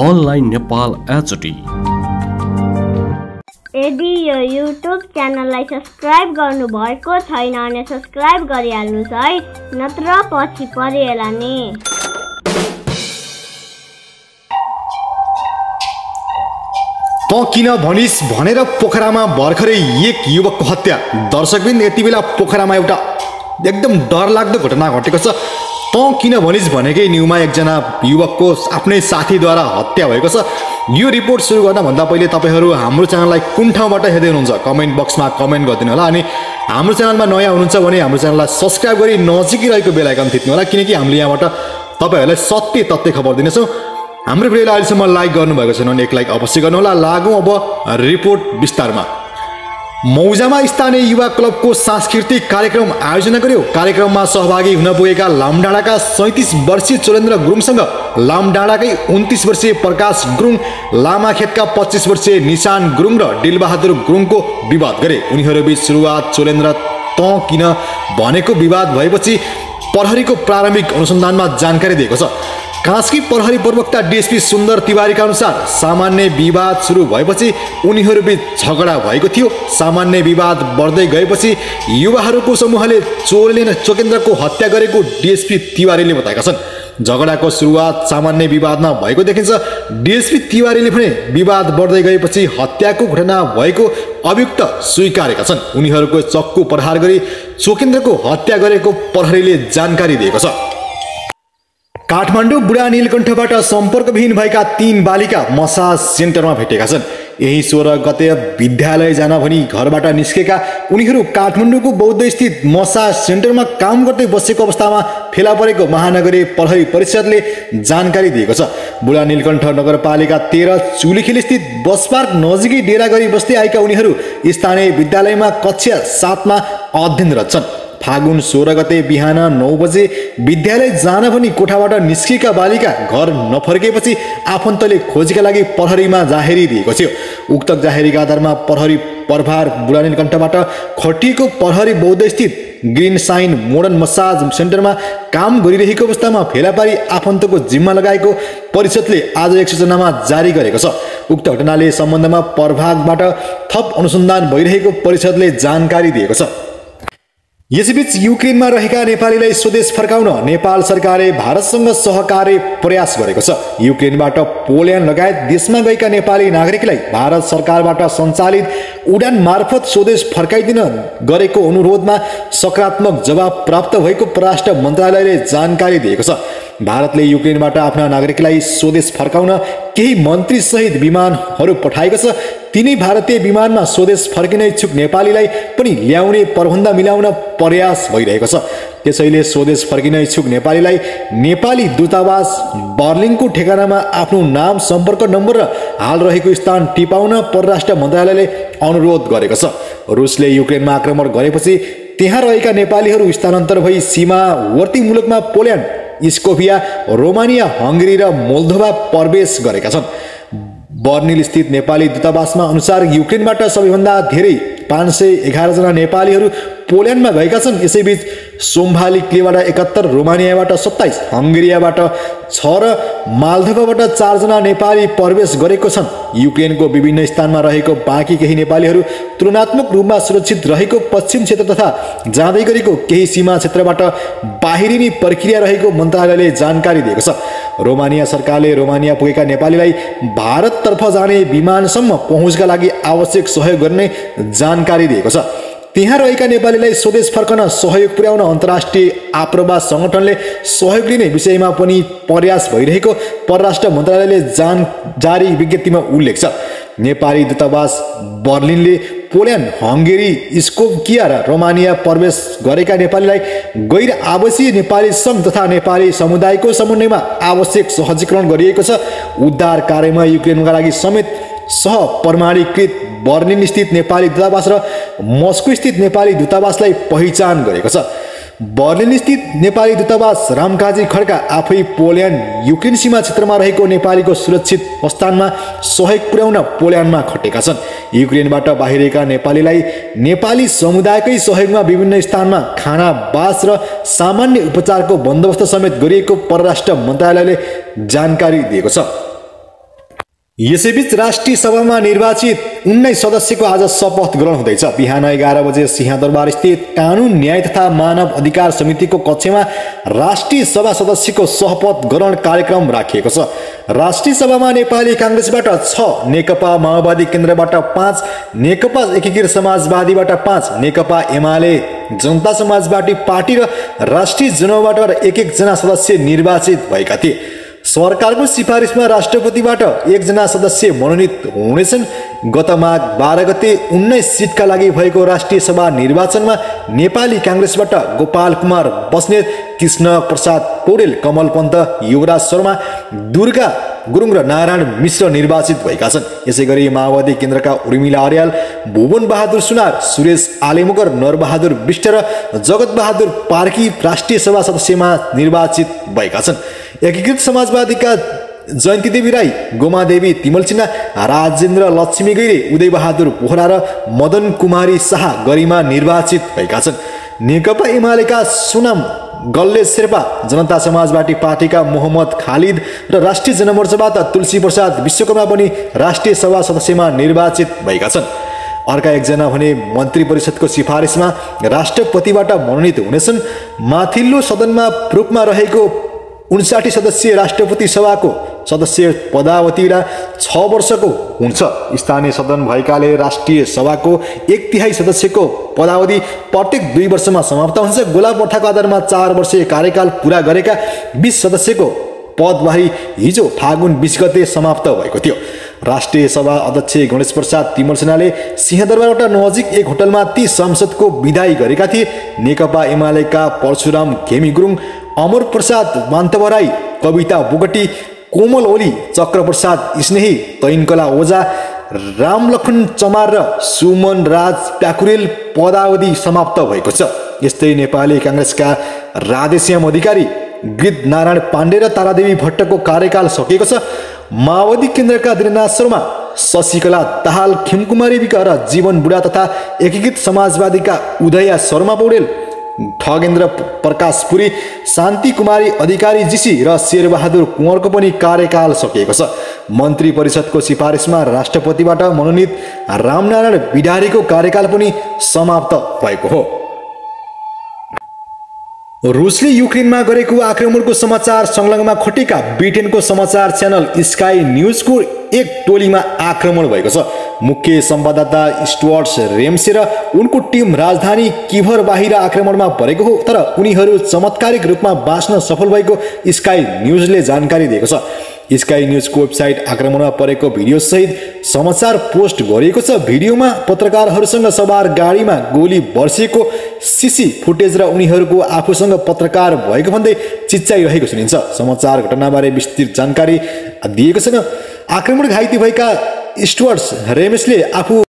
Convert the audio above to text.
Online Nepal HD यदि यो YouTube च्यानललाई सब्सक्राइब गर्नुभएको छैन भने सब्सक्राइब गरिहाल्नुहोस् है नत्र पछि परिएला नि। त किन भनिस् भनेर पोखरामा भर्खरै एक युवकको हत्या। दर्शकबिन यति बेला पोखरामा एउटा एकदम डरलाग्दो घटना घटेको छ। त किन भनिस् भनेकै न्युमा एकजना युवकको आफ्नै साथीद्वारा हत्या भएको छ? यो रिपोर्ट सुरु गर्नभन्दा पहिले तपाईँहरू हाम्रो च्यानललाई कुन ठाउँबाट हेर्दै हुनुहुन्छ? कमेन्ट बक्समा कमेन्ट गरिदिनु होला अनि हाम्रो च्यानलमा नयाँ हुनुहुन्छ भने हाम्रो च्यानललाई सब्सक्राइब गरी नजिकै रहेको बेलायकन थिच्नु होला किनकि हामीले यहाँबाट तपाईँहरूलाई सत्य तथ्य खबर दिनेछौँ। हाम्रो भिडियोलाई अहिलेसम्म लाइक गर्नुभएको छैन भने एक लाइक अवश्य गर्नुहोला लागौँ अब रिपोर्ट विस्तारमा। मौजामा स्थानीय युवा क्लबको सांस्कृतिक कार्यक्रम आयोजना गर्यो। कार्यक्रममा सहभागी हुन पुगेका लामडाँडाका सैँतिस वर्षीय चोलेन्द्र गुरुङसँग लामडाँडाकै उन्तिस वर्षीय प्रकाश गुरुङ लामाखेतका पच्चिस वर्षीय निशान गुरुङ र डिलबहादुर गुरुङको विवाद गरे। उनीहरूबीच सुरुवात चोलेन्द्र त किन भनेको विवाद भएपछि प्रहरीको प्रारम्भिक अनुसन्धानमा जानकारी दिएको छ। कास्की प्रहरी प्रवक्ता डिएसपी सुन्दर तिवारीका अनुसार सामान्य विवाद सुरु भएपछि उनीहरूबीच झगडा भएको थियो। सामान्य विवाद बढ्दै गएपछि युवाहरूको समूहले चोरले चोकेन्द्रको हत्या गरेको डिएसपी तिवारीले बताएका छन्। झगडाको सुरुवात सामान्य विवादमा भएको देखिन्छ। डिएसपी तिवारीले भने विवाद बढ्दै गएपछि हत्याको घटना भएको अभियुक्त स्वीकारेका छन्। उनीहरूको चक्कु प्रहार गरी चोकेन्द्रको हत्या गरेको प्रहरीले जानकारी दिएको छ। काठमाडौँ बुढा नीलकण्ठबाट सम्पर्कविहीन भएका तीन बालिका मसाज सेन्टरमा भेटेका छन्। यही सोह्र गते विद्यालय जान भनी घरबाट निस्केका उनीहरू काठमाडौँको बौद्धस्थित मसाज सेन्टरमा काम गर्दै बसेको अवस्थामा फेला परेको महानगरीय प्रहरी परिषदले जानकारी दिएको छ। बुढा नीलकण्ठ नगरपालिका तेह्र चुलीखेल स्थित बस पार्क नजिकै डेरा गरी बस्दै आएका उनीहरू स्थानीय विद्यालयमा कक्षा सातमा अध्ययनरत छन्। फागुन सोह्र गते बिहान नौ बजे विद्यालय जान भनी कोठाबाट निस्किएका बालिका घर नफर्केपछि आफन्तले खोजीका लागि प्रहरीमा जाहेरी दिएको थियो। उक्त जाहेरीका आधारमा प्रहरी प्रभार बुढानी कण्ठबाट खटिएको प्रहरी बौद्धस्थित ग्रिन साइन मोडर्न मसाज सेन्टरमा काम गरिरहेको अवस्थामा फेला पारी आफन्तको जिम्मा लगाएको परिषदले आज एक सूचनामा जारी गरेको छ। उक्त घटनाले सम्बन्धमा प्रभागबाट थप अनुसन्धान भइरहेको परिषदले जानकारी दिएको छ। यसैबीच युक्रेनमा रहेका नेपालीलाई स्वदेश फर्काउन नेपाल सरकारले भारतसँग सहकार्य प्रयास गरेको छ। युक्रेनबाट पोल्यान्ड लगायत देशमा गएका नेपाली नागरिकलाई भारत सरकारबाट सञ्चालित उडान मार्फत स्वदेश फर्काइदिन गरेको अनुरोधमा सकारात्मक जवाब प्राप्त भएको परराष्ट्र मन्त्रालयले जानकारी दिएको छ। भारतले युक्रेनबाट आफ्ना नागरिकलाई स्वदेश फर्काउन केही मन्त्रीसहित विमानहरू पठाएको छ। तिनै भारतीय विमानमा स्वदेश फर्किन इच्छुक नेपालीलाई पनि ल्याउने प्रबन्ध मिलाउन प्रयास भइरहेको छ। त्यसैले स्वदेश फर्किन इच्छुक नेपालीलाई नेपाली दूतावास बर्लिङको ठेगानामा आफ्नो नाम सम्पर्क नम्बर र हाल रहेको स्थान टिपाउन परराष्ट्र मन्त्रालयले अनुरोध गरेको छ। रुसले युक्रेनमा आक्रमण गरेपछि त्यहाँ रहेका नेपालीहरू स्थानान्तर भई सीमावर्ती मुलुकमा पोल्यान्ड स्कोभिया रोमानिया हङ्गरी र मोल्दोभा प्रवेश गरेका छन्। बर्निल स्थित नेपाली दूतावासमा अनुसार युक्रेनबाट सबैभन्दा धेरै पाँच सय एघारजना नेपालीहरू पोल्यान्डमा गएका छन्। यसैबीच सोम्भालिक्लेबाट एकात्तर रोमानियाबाट सत्ताइस हङ्गेरियाबाट छ र मालदोभाबाट चारजना नेपाली प्रवेश गरेको छन्। युक्रेनको विभिन्न स्थानमा रहेको बाँकी केही नेपालीहरू तुलनात्मक रूपमा सुरक्षित रहेको पश्चिम क्षेत्र तथा जाँदै गरेको केही सीमा क्षेत्रबाट बाहिरिने प्रक्रिया रहेको मन्त्रालयले जानकारी दिएको छ। रोमानिया सरकारले रोमानिया पुगेका नेपालीलाई भारततर्फ जाने विमानसम्म पहुँचका लागि आवश्यक सहयोग गर्ने जानकारी दिएको छ। त्यहाँ रहेका नेपालीलाई स्वदेश फर्कन सहयोग पुर्याउन अन्तर्राष्ट्रिय आप्रवास सङ्गठनले सहयोग लिने विषयमा पनि प्रयास भइरहेको परराष्ट्र मन्त्रालयले जान जारी विज्ञप्तिमा उल्लेख छ। नेपाली दूतावास बर्लिनले पोल्यान्ड हङ्गेरी स्कोकिया र रोमानिया प्रवेश गरेका नेपालीलाई गैर आवासीय नेपाली सङ्घ तथा नेपाली समुदायको समन्वयमा आवश्यक सहजीकरण गरिएको छ। उद्धार कार्यमा युक्रेनका लागि समेत सह प्रमाणीकृत बर्लिन स्थित नेपाली दूतावास र मस्को स्थित नेपाली दूतावासलाई पहिचान गरेको छ। बर्लिन स्थित नेपाली दूतावास रामकाजी खड्का आफै पोल्यान्ड युक्रेन सीमा क्षेत्रमा रहेको नेपालीको सुरक्षित स्थानमा सहयोग पुर्याउन पोल्यान्डमा खटेका छन्। युक्रेनबाट बाहिरिएका नेपालीलाई नेपाली समुदायकै सहयोगमा विभिन्न स्थानमा खाना बास र सामान्य उपचारको बन्दोबस्त समेत गरिएको परराष्ट्र मन्त्रालयले जानकारी दिएको छ। यसैबीच राष्ट्रिय सभामा निर्वाचित उन्नाइस सदस्यको आज शपथ ग्रहण हुँदैछ। बिहान एघार बजे सिंहदरबार स्थित कानुन न्याय तथा मानव अधिकार समितिको कक्षमा राष्ट्रिय सभा सदस्यको शपथ ग्रहण कार्यक्रम राखिएको छ। राष्ट्रिय सभामा नेपाली काङ्ग्रेसबाट छ नेकपा माओवादी केन्द्रबाट पाँच नेकपा एकीकृत समाजवादीबाट पाँच नेकपा एमाले जनता समाजवादी पार्टी र राष्ट्रिय जनताबाट एक एकजना सदस्य निर्वाचित भएका थिए। सरकारको सिफारिसमा राष्ट्रपतिबाट एकजना सदस्य मनोनित हुनेछन्। गत माघ बाह्र गते उन्नाइस सिटका लागि भएको राष्ट्रिय सभा निर्वाचनमा नेपाली काङ्ग्रेसबाट गोपाल कुमार बस्नेत कृष्ण प्रसाद पौडेल कमल पन्त युवराज शर्मा दुर्गा गुरुङ र नारायण मिश्र निर्वाचित भएका छन्। यसै गरी माओवादी केन्द्रका उर्मिला अर्याल भुवन बहादुर सुनार सुरेश आलेमुकर नरबहादुर विष्ट र जगत बहादुर पार्की राष्ट्रिय सभा सदस्यमा निर्वाचित भएका छन्। एकीकृत समाजवादीका जयन्ती देवी राई गोमादेवी तिमल सिन्हा राजेन्द्र लक्ष्मी गैरे उदयबहादुर पोखरा र मदन कुमारी शाह गरिमा निर्वाचित भएका छन्। नेकपा एमालेका सुनाम गल्ले शेर्पा जनता समाजवादी पार्टीका मोहम्मद खालिद र राष्ट्रिय जनमोर्चाबाट तुलसी प्रसाद विश्वकर्मा पनि राष्ट्रिय सभा सदस्यमा निर्वाचित भएका छन्। अर्का एकजना भने मन्त्री परिषदको सिफारिसमा राष्ट्रपतिबाट मनोनित हुनेछन्। माथिल्लो सदनमा रूपमा रहेको उन्साठी सदस्यीय राष्ट्रपति सभाको सदस्य पदावधि छ वर्षको हुन्छ। स्थानीय सदन भएकाले राष्ट्रिय सभाको एक तिहाई सदस्यको पदावधि प्रत्येक दुई वर्षमा समाप्त हुन्छ। गोला प्रथाको आधारमा चार वर्ष कार्यकाल पुरा गरेका बिस सदस्यको पदवाही हिजो फागुन बिस गते समाप्त भएको थियो। राष्ट्रिय सभा अध्यक्ष गणेश प्रसाद तिमल सेनाले सिंहदरबारबाट नजिक एक होटलमा ती संसदको विदाई गरेका थिए। नेकपा एमालेका परशुराम घेमी गुरुङ अमर प्रसाद मान्तवराई कविता बोगटी कोमल ओली चक्रप्रसाद स्नेही तैनकला ओझा रामलखन चमार र सुमन राज प्याकुरेल पदावधि समाप्त भएको छ। यस्तै नेपाली काङ्ग्रेसका राधेश्याम अधिकारी गृद नारायण पाण्डे र तारादेवी भट्टको कार्यकाल सकिएको छ। माओवादी केन्द्रका दिननाथ शर्मा शशिकला दाहाल खिमकुमारी विक र जीवन बुढा तथा एकीकृत समाजवादीका उदया शर्मा पौडेल ठगेन्द्र प्रकाश पुरी शान्ति कुमारी अधिकारी जीसी र शेरबहादुर कुँवरको पनि कार्यकाल सकिएको छ। मन्त्री परिषदको सिफारिसमा राष्ट्रपतिबाट मनोनित रामनारायण बिडारीको कार्यकाल पनि समाप्त भएको हो। रुसले युक्रेनमा गरेको आक्रमणको समाचार संलग्नमा खटेका ब्रिटेनको समाचार च्यानल स्काई न्युजको एक टोलीमा आक्रमण भएको छ। मुख्य संवाददाता स्टुअर्ट्स रेम्से र उनको टिम राजधानी किभर बाहिर आक्रमणमा परेको हो तर उनीहरू चमत्कारिक रूपमा बाँच्न सफल भएको स्काई न्युजले जानकारी दिएको छ। स्काई न्युजको वेबसाइट आक्रमणमा परेको भिडियोसहित समाचार पोस्ट गरिएको छ। भिडियोमा पत्रकारहरूसँग सवार गाडीमा गोली वर्षिएको सिसी फुटेज र उनीहरूको आफूसँग पत्रकार भएको भन्दै चिच्चाइरहेको सुनिन्छ। समाचार घटनाबारे विस्तृत जानकारी दिएको छैन। आक्रमण घाइते भएका स्टुवर्ट्स रेमेसले आफू